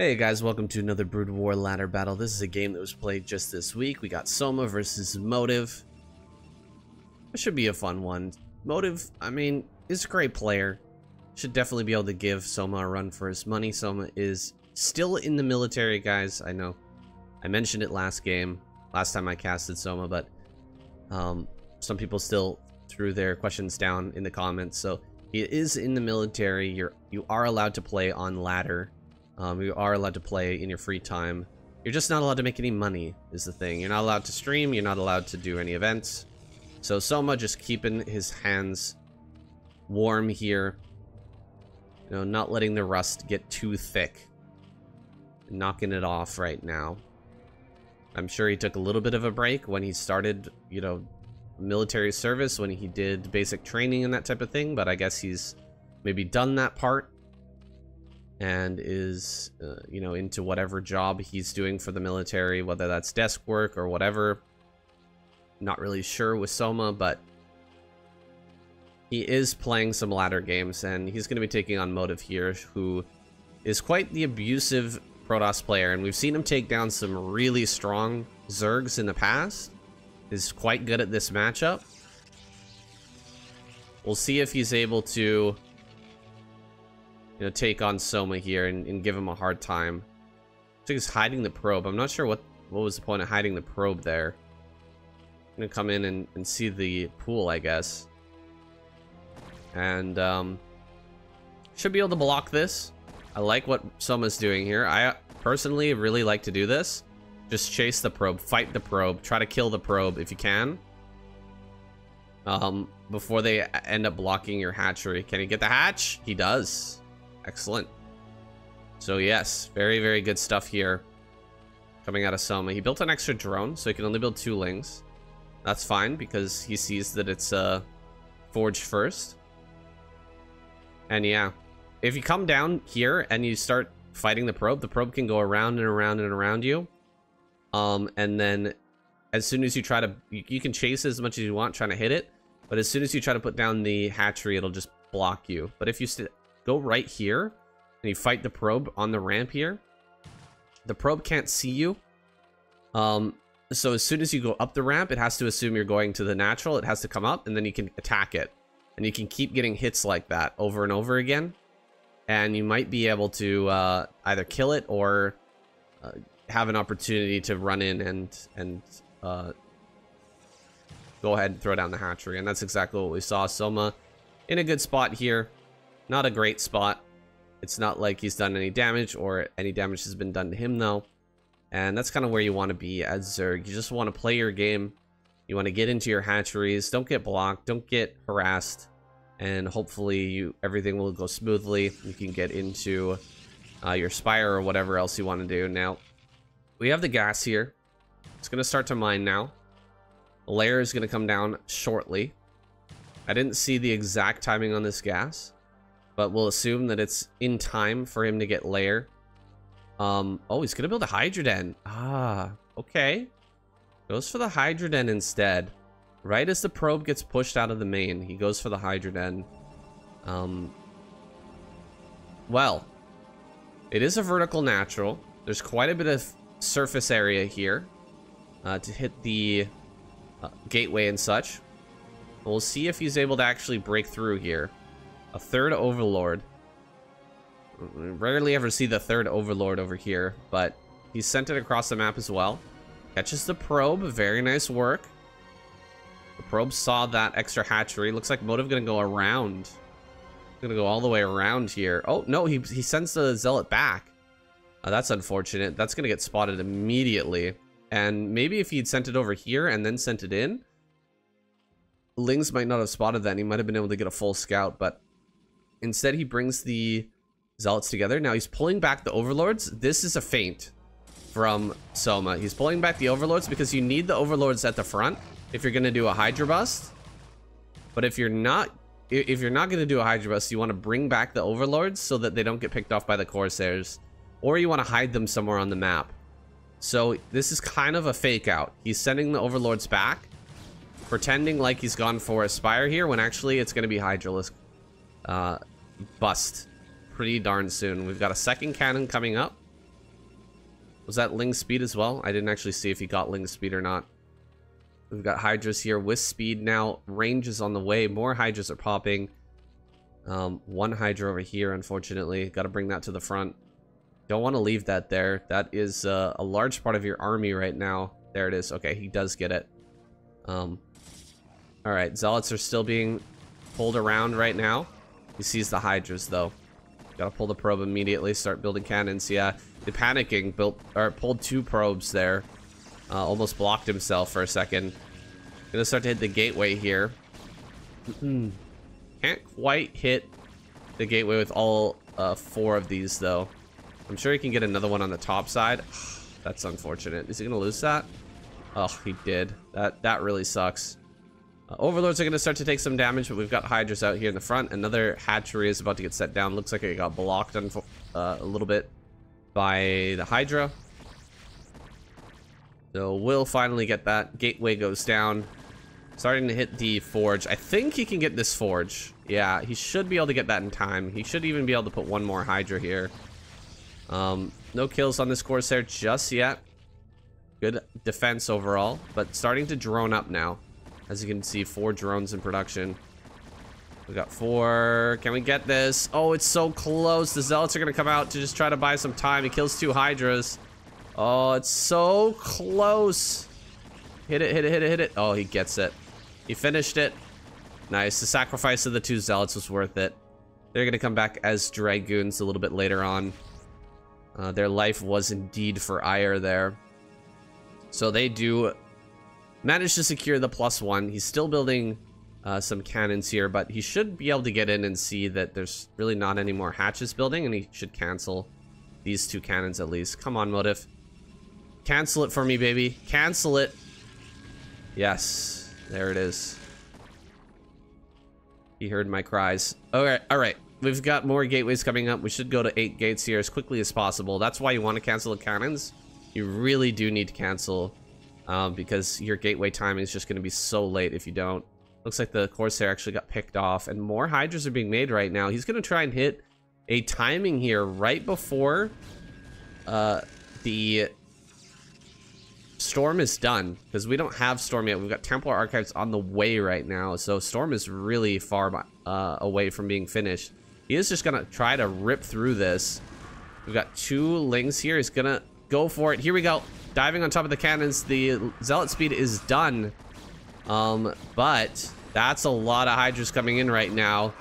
Hey guys, welcome to another Brood War ladder battle. This is a game that was played just this week. We got Soma versus Motive. It should be a fun one. Motive, I mean, is a great player. Should definitely be able to give Soma a run for his money. Soma is still in the military, guys. I know. I mentioned it last game, last time I casted Soma, but um, some people still threw their questions down in the comments. So he is in the military. You're you are allowed to play on ladder um, you are allowed to play in your free time. You're just not allowed to make any money, is the thing. You're not allowed to stream, you're not allowed to do any events. So Soma just keeping his hands warm here. You know, not letting the rust get too thick. Knocking it off right now. I'm sure he took a little bit of a break when he started, you know, military service, when he did basic training and that type of thing, but I guess he's maybe done that part and is, uh, you know, into whatever job he's doing for the military, whether that's desk work or whatever. Not really sure with Soma, but he is playing some ladder games, and he's going to be taking on Motive here, who is quite the abusive Protoss player, and we've seen him take down some really strong Zergs in the past. Is quite good at this matchup. We'll see if he's able to you know, take on Soma here and, and give him a hard time. I think he's hiding the probe. I'm not sure what, what was the point of hiding the probe there. I'm gonna come in and, and see the pool, I guess. And, um, should be able to block this. I like what Soma's doing here. I personally really like to do this. Just chase the probe, fight the probe, try to kill the probe if you can. Um, before they end up blocking your hatchery. Can he get the hatch? He does. Excellent. So yes, very, very good stuff here coming out of Soma. He built an extra drone, so he can only build two lings. That's fine, because he sees that it's uh, forged first. And yeah, if you come down here and you start fighting the probe, the probe can go around and around and around you. Um, and then as soon as you try to, you, you can chase as much as you want trying to hit it. But as soon as you try to put down the hatchery, it'll just block you. But if you go right here and you fight the probe on the ramp here. The probe can't see you. Um, so as soon as you go up the ramp, it has to assume you're going to the natural. It has to come up and then you can attack it. And you can keep getting hits like that over and over again. And you might be able to uh, either kill it or uh, have an opportunity to run in and, and uh, go ahead and throw down the hatchery. And that's exactly what we saw. Soma in a good spot here. Not a great spot. It's not like he's done any damage or any damage has been done to him though. And that's kind of where you want to be as Zerg. You just want to play your game. You want to get into your hatcheries. Don't get blocked. Don't get harassed. And hopefully you everything will go smoothly. You can get into uh, your spire or whatever else you want to do. Now, we have the gas here. It's going to start to mine now. The Lair is going to come down shortly. I didn't see the exact timing on this gas but we'll assume that it's in time for him to get Lair. Um, oh, he's gonna build a Hydra Den. Ah, okay. Goes for the Hydra Den instead. Right as the probe gets pushed out of the main, he goes for the Hydra Den. Um, well, it is a vertical natural. There's quite a bit of surface area here uh, to hit the uh, gateway and such. We'll see if he's able to actually break through here. A third Overlord. Rarely ever see the third Overlord over here, but he sent it across the map as well. Catches the probe. Very nice work. The probe saw that extra hatchery. Looks like Motive gonna go around. Gonna go all the way around here. Oh, no, he, he sends the Zealot back. Uh, that's unfortunate. That's gonna get spotted immediately. And maybe if he'd sent it over here and then sent it in, Lings might not have spotted that. and he might have been able to get a full scout, but Instead, he brings the Zealots together. Now he's pulling back the Overlords. This is a feint from Soma. He's pulling back the Overlords because you need the Overlords at the front if you're going to do a Hydra bust. But if you're not if you're not going to do a Hydra bust, you want to bring back the Overlords so that they don't get picked off by the Corsairs. Or you want to hide them somewhere on the map. So this is kind of a fake out. He's sending the Overlords back, pretending like he's gone for a Spire here, when actually it's going to be Hydralisk uh, bust pretty darn soon. We've got a second cannon coming up. Was that Ling speed as well? I didn't actually see if he got Ling speed or not. We've got Hydras here with speed now. Range is on the way. More Hydras are popping. Um, one Hydra over here, unfortunately. Got to bring that to the front. Don't want to leave that there. That is uh, a large part of your army right now. There it is. Okay, he does get it. Um, all right, Zealots are still being pulled around right now. He sees the Hydras, though. Gotta pull the probe immediately, start building cannons. Yeah, the panicking built or pulled two probes there. Uh, almost blocked himself for a second. Gonna start to hit the gateway here. Can't quite hit the gateway with all uh, four of these, though. I'm sure he can get another one on the top side. That's unfortunate. Is he gonna lose that? Oh, he did. That that really sucks. Uh, overlords are going to start to take some damage, but we've got Hydras out here in the front. Another hatchery is about to get set down. Looks like it got blocked uh, a little bit by the Hydra. So we'll finally get that. Gateway goes down. Starting to hit the forge. I think he can get this forge. Yeah, he should be able to get that in time. He should even be able to put one more Hydra here. Um, no kills on this Corsair just yet. Good defense overall, but starting to drone up now. As you can see, four drones in production. We got four. Can we get this? Oh, it's so close. The Zealots are going to come out to just try to buy some time. He kills two Hydras. Oh, it's so close. Hit it, hit it, hit it, hit it. Oh, he gets it. He finished it. Nice. The sacrifice of the two Zealots was worth it. They're going to come back as Dragoons a little bit later on. Uh, their life was indeed for Aiur there. So they do Managed to secure the plus one. He's still building uh, some cannons here, but he should be able to get in and see that there's really not any more hatches building, and he should cancel these two cannons at least. Come on, Motive. Cancel it for me, baby. Cancel it. Yes, there it is. He heard my cries. All right, all right. We've got more gateways coming up. We should go to eight gates here as quickly as possible. That's why you want to cancel the cannons. You really do need to cancel um, because your gateway timing is just going to be so late if you don't. Looks like the Corsair actually got picked off, and more Hydras are being made right now. He's going to try and hit a timing here right before uh, the Storm is done, because we don't have Storm yet. We've got Templar Archives on the way right now, so Storm is really far uh, away from being finished. He is just going to try to rip through this. We've got two Lings here. He's going to go for it. Here we go. Diving on top of the cannons. The Zealot speed is done. Um, but that's a lot of Hydras coming in right now.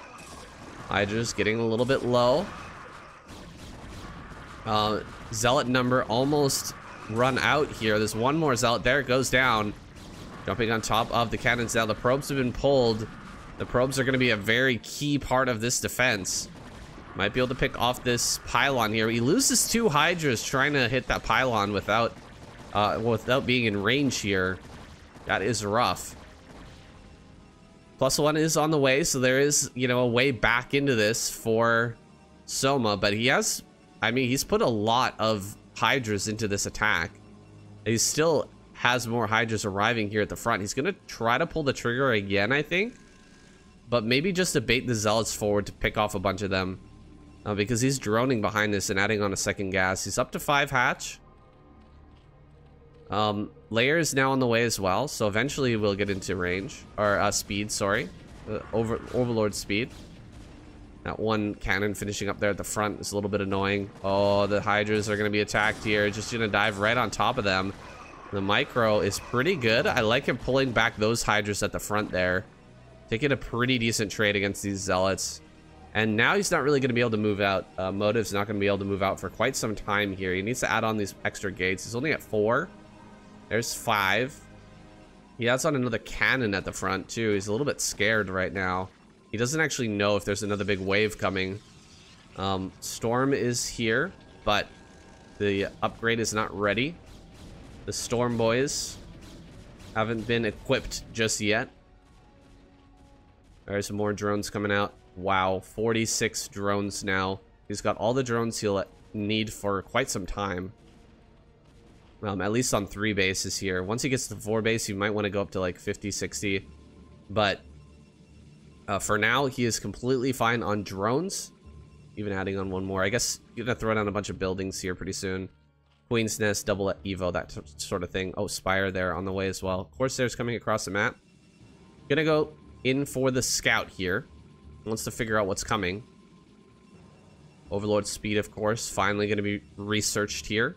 Hydras getting a little bit low. Uh, Zealot number almost run out here. There's one more Zealot. There it goes down. Jumping on top of the cannons now. The probes have been pulled. The probes are going to be a very key part of this defense. Might be able to pick off this pylon here. He loses two Hydras trying to hit that pylon without uh, without being in range here. That is rough. Plus one is on the way, so there is, you know, a way back into this for Soma, but he has, I mean, he's put a lot of Hydras into this attack. He still has more Hydras arriving here at the front. He's going to try to pull the trigger again, I think. But maybe just to bait the Zealots forward to pick off a bunch of them. Uh, because he's droning behind this and adding on a second gas. He's up to five hatch. Um, Lair is now on the way as well, so eventually we'll get into range, or uh, speed, sorry. Uh, over Overlord speed. That one cannon finishing up there at the front is a little bit annoying. Oh, the Hydras are going to be attacked here. Just going to dive right on top of them. The Micro is pretty good. I like him pulling back those Hydras at the front there. Taking a pretty decent trade against these Zealots. And now he's not really going to be able to move out. Uh, Motive's not going to be able to move out for quite some time here. He needs to add on these extra gates. He's only at four. There's five. He has on another cannon at the front, too. He's a little bit scared right now. He doesn't actually know if there's another big wave coming. Um, Storm is here, but the upgrade is not ready. The Storm Boys haven't been equipped just yet. There's some more drones coming out. Wow, 46 drones now. He's got all the drones he'll need for quite some time. Um, at least on three bases here. Once he gets to four base, you might want to go up to like 50, 60. But uh, for now, he is completely fine on drones. Even adding on one more. I guess you're going to throw down a bunch of buildings here pretty soon. Queen's Nest, double Evo, that sort of thing. Oh, Spire there on the way as well. Corsairs coming across the map. Gonna go in for the scout here. Wants to figure out what's coming. Overlord speed, of course, finally going to be researched here.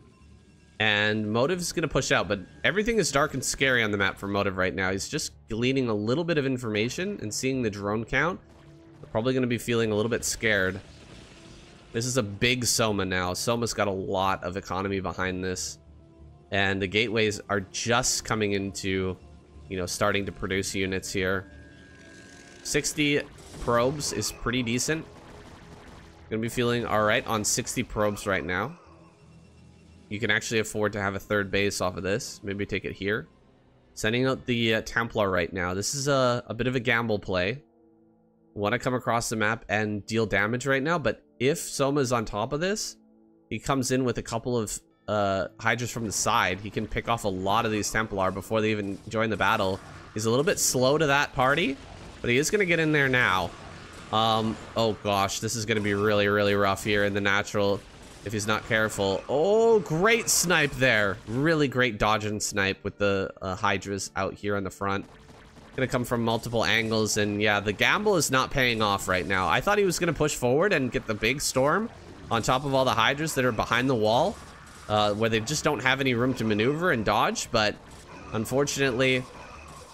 And Motive is going to push out, but everything is dark and scary on the map for Motive right now. He's just gleaning a little bit of information and seeing the drone count. They're probably going to be feeling a little bit scared. This is a big Soma now. Soma's got a lot of economy behind this. And the gateways are just coming into, you know, starting to produce units here. 60 probes is pretty decent. Gonna be feeling all right on 60 probes right now. You can actually afford to have a third base off of this. Maybe take it here. Sending out the uh, Templar right now. This is a, a bit of a gamble play. Want to come across the map and deal damage right now, but if Soma is on top of this, he comes in with a couple of uh, Hydras from the side. He can pick off a lot of these Templar before they even join the battle. He's a little bit slow to that party, but he is going to get in there now. Um, oh gosh, this is going to be really, really rough here in the natural if he's not careful. Oh, great snipe there. Really great dodge and snipe with the uh, Hydras out here on the front. Gonna come from multiple angles, and yeah, the gamble is not paying off right now. I thought he was gonna push forward and get the big storm on top of all the Hydras that are behind the wall, uh, where they just don't have any room to maneuver and dodge, but unfortunately,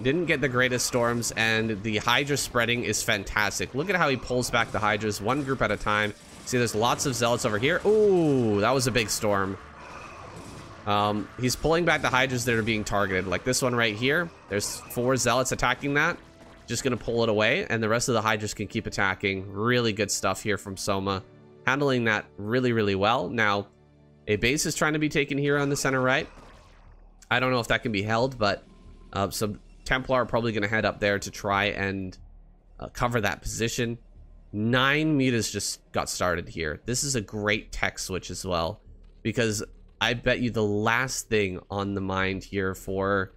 didn't get the greatest storms, and the Hydra spreading is fantastic. Look at how he pulls back the Hydras one group at a time. See, there's lots of Zealots over here. Ooh, that was a big storm. Um, he's pulling back the Hydras that are being targeted. Like this one right here. There's four Zealots attacking that. Just to pull it away, and the rest of the Hydras can keep attacking. Really good stuff here from Soma. Handling that really, really well. Now, a base is trying to be taken here on the center right. I don't know if that can be held, but uh, some Templar are probably going to head up there to try and uh, cover that position. Nine mutas just got started here. This is a great tech switch as well, because I bet you the last thing on the mind here for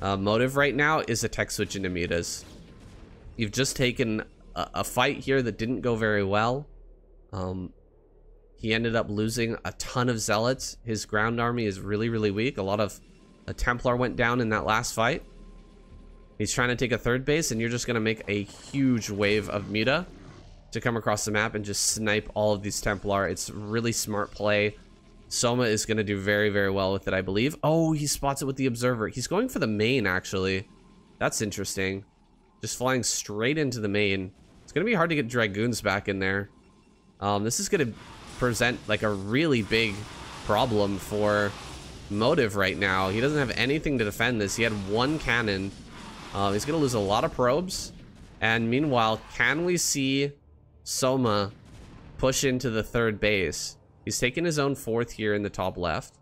uh, Motive right now is a tech switch into mutas. You've just taken a, a fight here that didn't go very well. Um, he ended up losing a ton of zealots. His ground army is really, really weak. A lot of a Templar went down in that last fight. He's trying to take a third base, and you're just going to make a huge wave of Muta to come across the map and just snipe all of these Templar. It's really smart play. Soma is going to do very, very well with it, I believe. Oh, he spots it with the Observer. He's going for the main, actually. That's interesting. Just flying straight into the main. It's going to be hard to get Dragoons back in there. Um, this is going to present like a really big problem for Motive right now. He doesn't have anything to defend this. He had one cannon um, he's going to lose a lot of probes. And meanwhile, can we see Soma push into the third base? He's taking his own fourth here in the top left.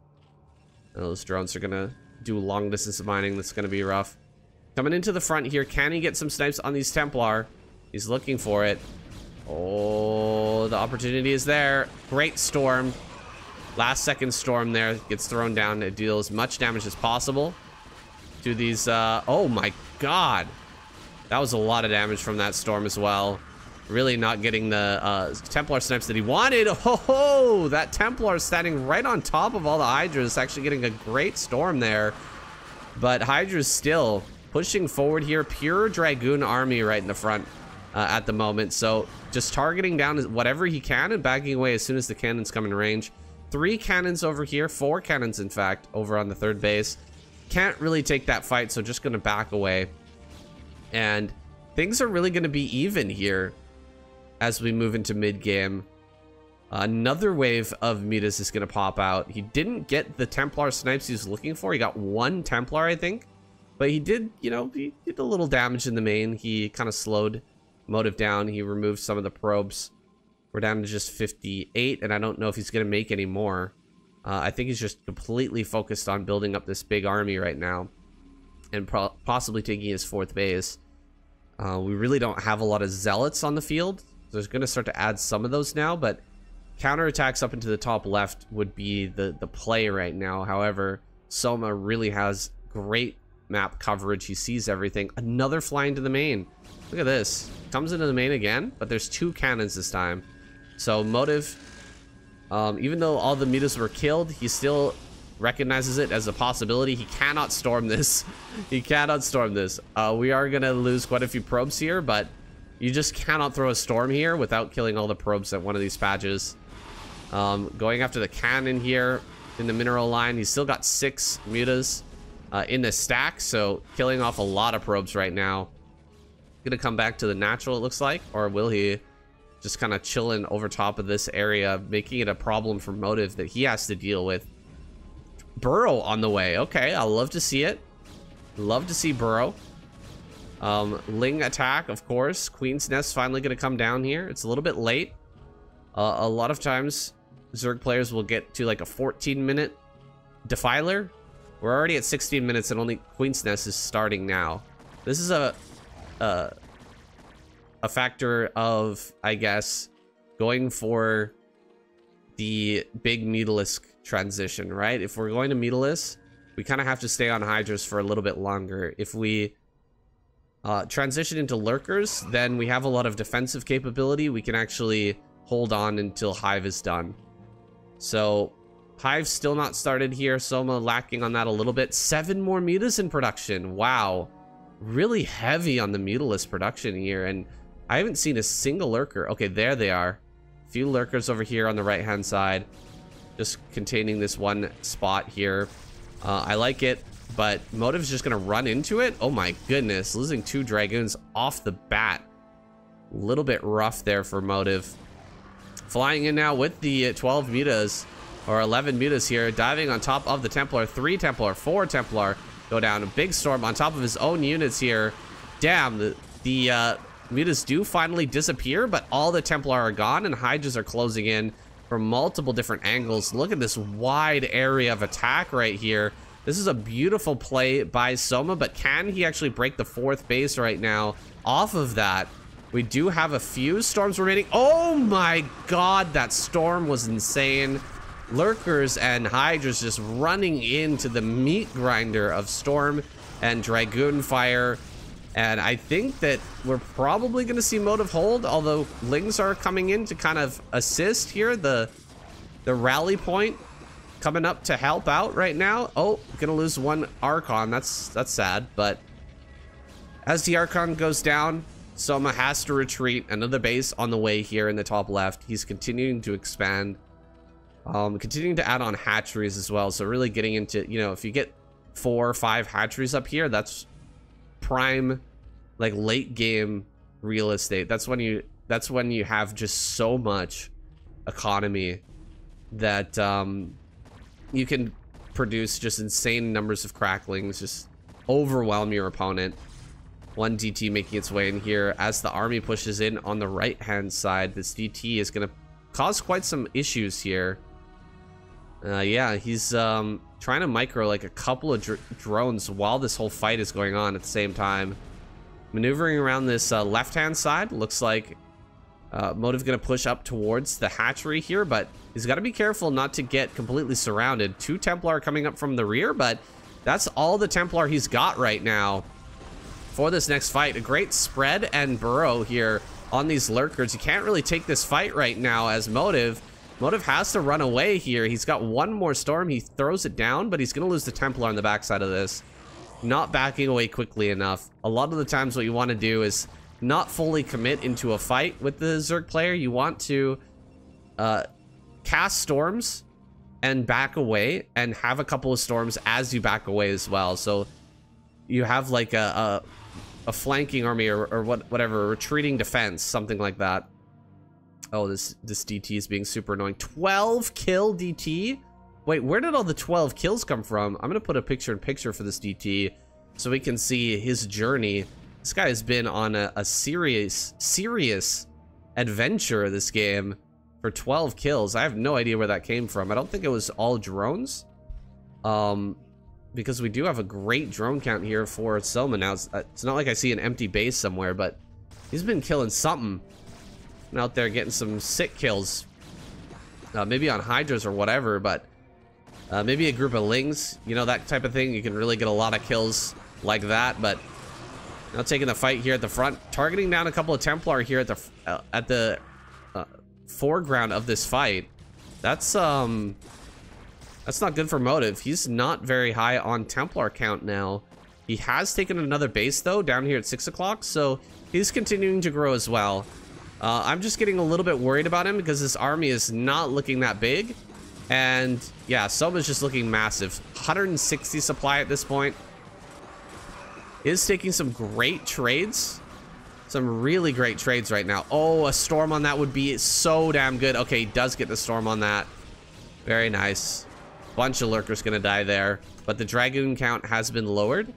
And those drones are going to do long distance mining. That's going to be rough. Coming into the front here. Can he get some snipes on these Templar? He's looking for it. Oh, the opportunity is there. Great storm. Last second storm there. Gets thrown down to deal as much damage as possible to these. Uh, oh my god. That was a lot of damage from that storm as well. Really not getting the uh, Templar snipes that he wanted. Oh, ho, that Templar standing right on top of all the Hydras, actually getting a great storm there. But Hydra's still pushing forward here. Pure Dragoon army right in the front uh, at the moment. So just targeting down whatever he can and backing away as soon as the cannons come in range. Three cannons over here, four cannons in fact, over on the third base. Can't really take that fight, so just going to back away. And things are really going to be even here as we move into mid-game. Another wave of mutas is going to pop out. He didn't get the Templar snipes he was looking for. He got one Templar, I think. But he did, you know, he did a little damage in the main. He kind of slowed Motive down. He removed some of the probes. We're down to just 58, and I don't know if he's going to make any more. Uh, I think he's just completely focused on building up this big army right now and possibly taking his fourth base. Uh, we really don't have a lot of zealots on the field. There's going to start to add some of those now, but counterattacks up into the top left would be the, the play right now. However, Soma really has great map coverage. He sees everything. Another flying to the main. Look at this. Comes into the main again, but there's two cannons this time. So Motive Um, even though all the mutas were killed, he still recognizes it as a possibility. He cannot storm this. he cannot storm this. Uh, we are going to lose quite a few probes here, but you just cannot throw a storm here without killing all the probes at one of these patches. Um, going after the cannon here in the mineral line. He's still got six mutas uh, in the stack, so killing off a lot of probes right now. Gonna come back to the natural, it looks like, or will he just kind of chilling over top of this area, making it a problem for Motive that he has to deal with. Burrow on the way. Okay, I love to see it. Love to see Burrow. Um, Ling attack, of course. Queen's Nest finally going to come down here. It's a little bit late. Uh, a lot of times, Zerg players will get to like a 14 minute Defiler. We're already at 16 minutes and only Queen's Nest is starting now. This is a, a, a factor of, I guess, going for the big Mutalisk transition, right? If we're going to Mutalisk, we kind of have to stay on Hydras for a little bit longer. If we uh, transition into Lurkers, then we have a lot of defensive capability. We can actually hold on until Hive is done. So Hive still not started here. Soma lacking on that a little bit. Seven more mutas in production. Wow. Really heavy on the Mutalisk production here. And I haven't seen a single lurker. Okay, there they are. A few lurkers over here on the right-hand side. Just containing this one spot here. Uh, I like it, but Motive's just going to run into it. Oh my goodness. Losing two Dragoons off the bat. A little bit rough there for Motive. Flying in now with the 12 mutas, or 11 mutas here, diving on top of the Templar. Three Templar, four Templar go down. A big storm on top of his own units here. Damn, the, the uh, mutas do finally disappear, but all the Templar are gone, and Hydras are closing in from multiple different angles. Look at this wide area of attack right here. This is a beautiful play by Soma, but can he actually break the fourth base right now off of that? We do have a few storms remaining. Oh my god, that storm was insane. Lurkers and Hydras just running into the meat grinder of Storm and Dragoon Fire. And I think that we're probably going to see Motive hold, although Lings are coming in to kind of assist here. The, the rally point coming up to help out right now. Oh, gonna lose one Archon. That's that's sad, but as the Archon goes down, Soma has to retreat. Another base on the way here in the top left. He's continuing to expand. Um, continuing to add on hatcheries as well. So really getting into, you know, if you get four or five hatcheries up here, that's prime, like late game real estate. That's when you, that's when you have just so much economy that um, you can produce just insane numbers of cracklings, just overwhelm your opponent. One DT making its way in here. As the army pushes in on the right-hand side, this DT is going to cause quite some issues here. Uh, yeah, he's um, trying to micro like a couple of dr drones while this whole fight is going on at the same time. Maneuvering around this uh, left-hand side, looks like uh, Motive going to push up towards the hatchery here, but he's got to be careful not to get completely surrounded. Two Templar coming up from the rear, but that's all the Templar he's got right now for this next fight. A great spread and burrow here on these lurkers. You can't really take this fight right now as Motive. Motive has to run away here. He's got one more storm. He throws it down, but he's going to lose the Templar on the backside of this. Not backing away quickly enough. A lot of the times what you want to do is not fully commit into a fight with the Zerg player. You want to uh, cast storms and back away and have a couple of storms as you back away as well. So you have like a, a a flanking army or, or what, whatever, a retreating defense, something like that. Oh, this this DT is being super annoying. 12 kill DT? Wait, where did all the 12 kills come from? I'm gonna put a picture in picture for this DT so we can see his journey. This guy has been on a, a serious, serious adventure this game for 12 kills. I have no idea where that came from. I don't think it was all drones. Um, because we do have a great drone count here for Soma now. It's, it's, not like I see an empty base somewhere, but he's been killing something. Out there getting some sick kills. Uh, maybe on Hydras or whatever, but uh, maybe a group of Lings, you know, that type of thing. You can really get a lot of kills like that, but now taking the fight here at the front, targeting down a couple of Templar here at the uh, at the uh, foreground of this fight. That's, um... That's not good for Motive. He's not very high on Templar count now. He has taken another base, though, down here at 6 o'clock, so he's continuing to grow as well. Uh, I'm just getting a little bit worried about him because this army is not looking that big. And, yeah, Soma's just looking massive. 160 supply at this point. Is taking some great trades. Some really great trades right now. Oh, a storm on that would be so damn good. Okay, he does get the storm on that. Very nice. Bunch of lurkers gonna die there. But the dragoon count has been lowered.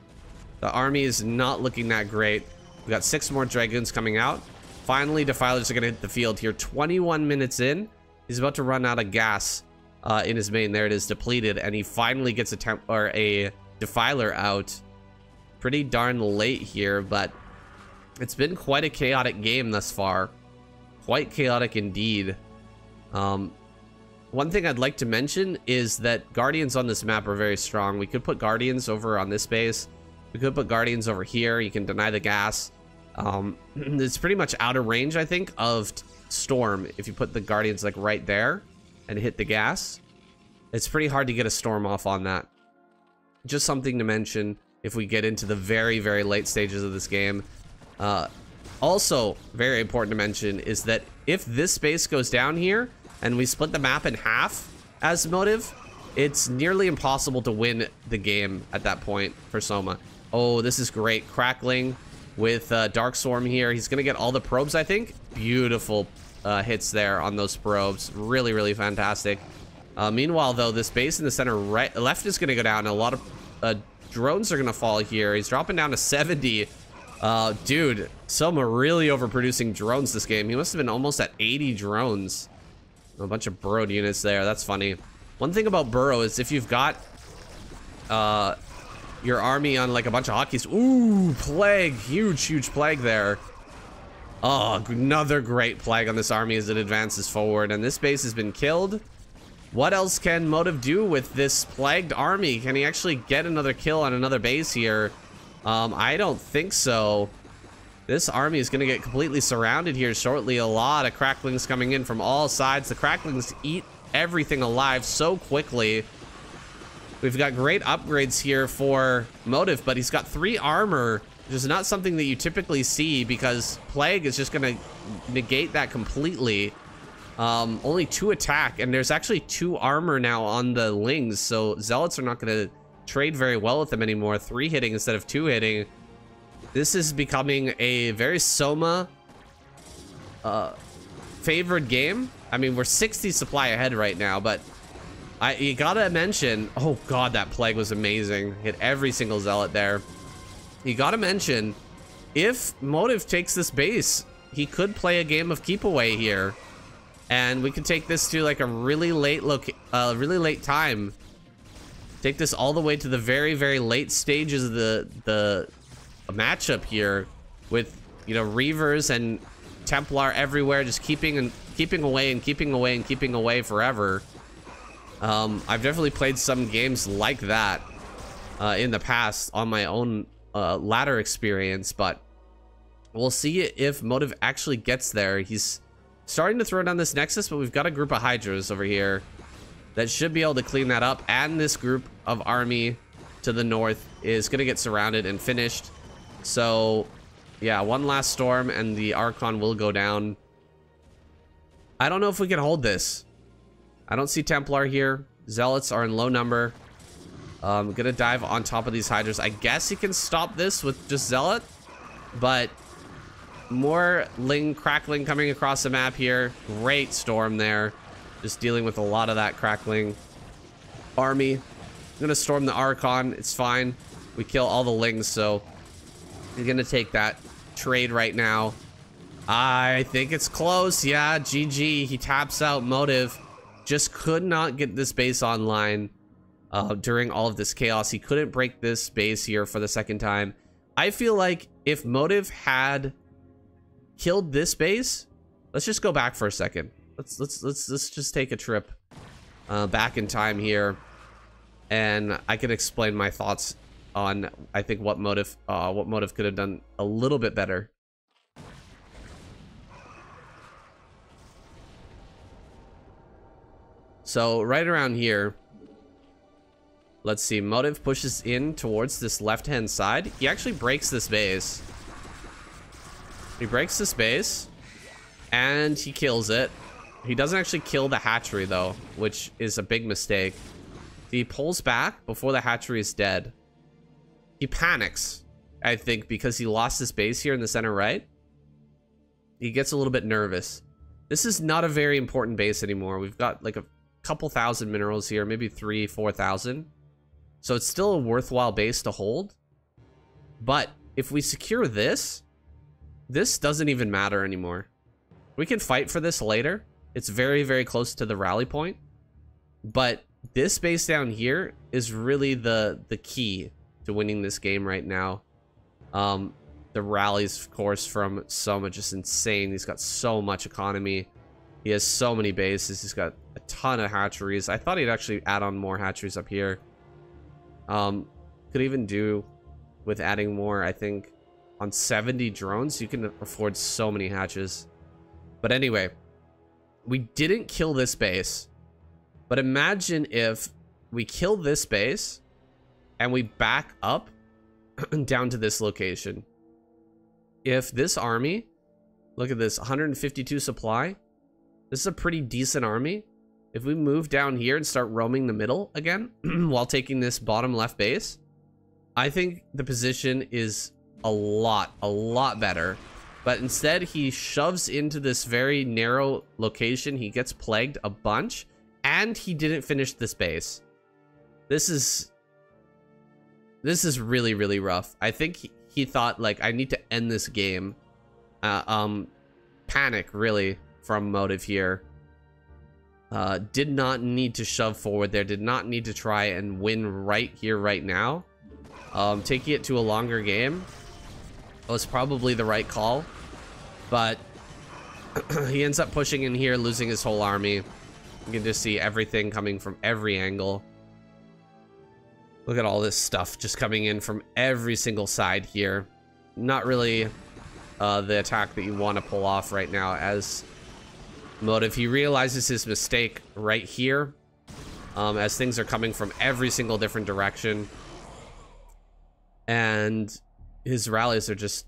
The army is not looking that great. We got six more dragoons coming out. Finally, defilers are gonna hit the field here. 21 minutes in. He's about to run out of gas uh, in his main. There it is, depleted. And he finally gets a temp or a defiler out. Pretty darn late here, but it's been quite a chaotic game thus far. Quite chaotic indeed. Um, one thing I'd like to mention is that Guardians on this map are very strong. We could put Guardians over on this base. We could put Guardians over here. You can deny the gas. Um, it's pretty much out of range, I think, of Storm. If you put the Guardians like right there and hit the gas, it's pretty hard to get a Storm off on that. Just something to mention if we get into the very, very late stages of this game. Uh, also, very important to mention is that if this space goes down here and we split the map in half as motive, it's nearly impossible to win the game at that point for Soma. Oh, this is great. Crackling with uh, Dark Swarm here. He's going to get all the probes, I think. Beautiful uh, hits there on those probes. Really, really fantastic. Uh, meanwhile, though, this base in the center right left is going to go down. A lot of uh, drones are going to fall here. He's dropping down to 70 uh, dude, Soma really overproducing drones this game. He must have been almost at 80 drones. A bunch of burrowed units there. That's funny. One thing about burrow is if you've got uh, your army on like a bunch of hotkeys. Ooh, plague. Huge, huge plague there. Oh, another great plague on this army as it advances forward. And this base has been killed. What else can Motive do with this plagued army? Can he actually get another kill on another base here? Um, I don't think so. This army is going to get completely surrounded here shortly. A lot of cracklings coming in from all sides. The cracklings eat everything alive so quickly. We've got great upgrades here for Motive, but he's got three armor, which is not something that you typically see because Plague is just going to negate that completely. Um, only two attack, and there's actually two armor now on the Lings, so Zealots are not going to trade very well with them anymore. Three hitting instead of two hitting. This is becoming a very Soma uh, favored game. I mean, we're 60 supply ahead right now, but I you gotta mention, oh god, that plague was amazing. Hit every single zealot there. You gotta mention, if Motive takes this base, he could play a game of keep away here. And we could take this to like a really late look, uh, really late time Take this all the way to the very, very late stages of the, the matchup here with, you know, Reavers and Templar everywhere, just keeping and keeping away and keeping away and keeping away forever. Um, I've definitely played some games like that uh, in the past on my own uh, ladder experience, but we'll see if Motive actually gets there. He's starting to throw down this Nexus, but we've got a group of Hydras over here that should be able to clean that up. And this group of army to the north is going to get surrounded and finished. So, yeah, one last storm and the Archon will go down. I don't know if we can hold this. I don't see Templar here. Zealots are in low number. I'm um, gonna dive on top of these Hydras. I guess he can stop this with just Zealot, but more Ling crackling coming across the map here. Great storm there. Just dealing with a lot of that crackling army. I'm gonna storm the Archon. It's fine. We kill all the Lings, so we're gonna take that trade right now. I think it's close. Yeah, GG. He taps out Motive. Just could not get this base online uh, during all of this chaos. He couldn't break this base here for the second time. I feel like if Motive had killed this base, let's just go back for a second. Let's let's let's let's just take a trip uh, back in time here, and I can explain my thoughts on I think what motive uh, what motive could have done a little bit better. So right around here, let's see, Motive pushes in towards this left-hand side. He actually breaks this base. He breaks this base, and he kills it. He doesn't actually kill the hatchery, though, which is a big mistake. He pulls back before the hatchery is dead. He panics, I think, because he lost his base here in the center right. He gets a little bit nervous. This is not a very important base anymore. We've got like a couple thousand minerals here, maybe three, four thousand. So it's still a worthwhile base to hold. But if we secure this, this doesn't even matter anymore. We can fight for this later. It's very, very close to the rally point. But this base down here is really the, the key to winning this game right now. Um, the rallies, of course, from Soma just insane. He's got so much economy. He has so many bases. He's got a ton of hatcheries. I thought he'd actually add on more hatcheries up here. Um, could even do with adding more, I think, on 70 drones, you can afford so many hatches. But anyway, we didn't kill this base. But imagine if we kill this base and we back up down to this location. If this army, look at this, 152 supply. This is a pretty decent army. If we move down here and start roaming the middle again while taking this bottom left base, I think the position is a lot, a lot better. But instead, he shoves into this very narrow location. He gets plagued a bunch, and he didn't finish this base. This is... This is really, really rough. I think he, thought, like, I need to end this game. Uh, um, panic, really, from Motive here. Uh, did not need to shove forward there. Did not need to try and win right here, right now. Um, taking it to a longer game was probably the right call. But he ends up pushing in here, losing his whole army. You can just see everything coming from every angle. Look at all this stuff just coming in from every single side here. Not really uh, the attack that you want to pull off right now as motive. He realizes his mistake right here um, as things are coming from every single different direction. And his rallies are just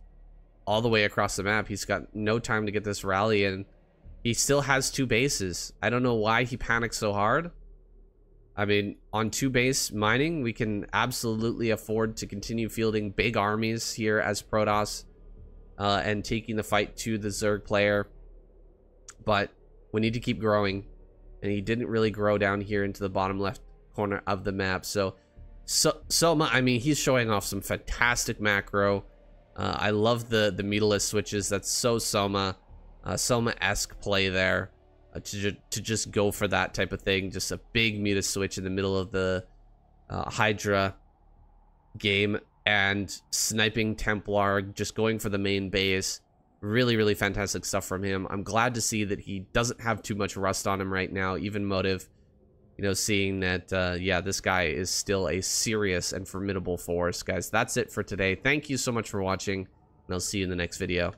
all the way across the map. He's got no time to get this rally and he still has two bases. I don't know why he panicked so hard. I mean, on two base mining, we can absolutely afford to continue fielding big armies here as Protoss uh, and taking the fight to the Zerg player. But we need to keep growing. And he didn't really grow down here into the bottom left corner of the map. So, so, so I mean, he's showing off some fantastic macro. Uh, I love the, the Mutalisk switches. That's so Soma. Uh, Soma-esque play there. Uh, to, to just go for that type of thing. Just a big muta switch in the middle of the uh, Hydra game. And sniping Templar, just going for the main base. Really, really fantastic stuff from him. I'm glad to see that he doesn't have too much rust on him right now, even motive. You know, seeing that, uh, yeah, this guy is still a serious and formidable force. Guys, that's it for today. Thank you so much for watching, and I'll see you in the next video.